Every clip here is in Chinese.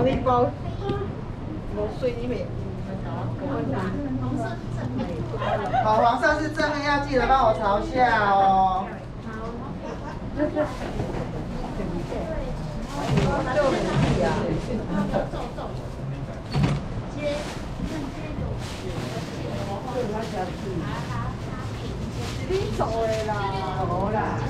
帮你包，我睡里面。好，黄色是正面，要记得帮我朝下哦。你做的啦，无啦。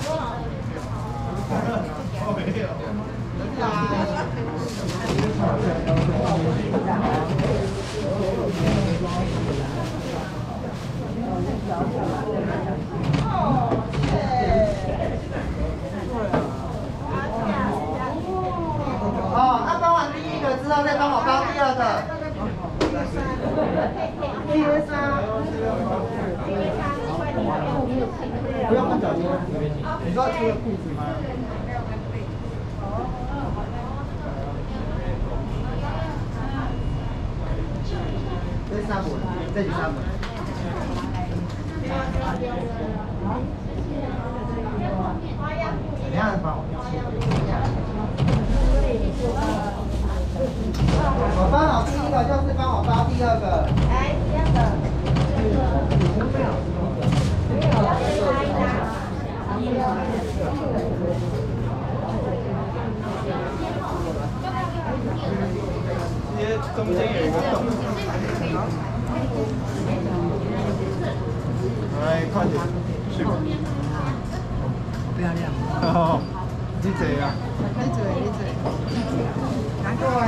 哦，那包完第一个之后，再帮我包第二个。第二三。不用换脚巾。你说除了裤子吗？三本，这是三本。怎样帮我？我包好第一个，就是帮我包第二个。好间有。来，快点，去吧。漂亮。你坐啊。你坐，你坐。难过哎。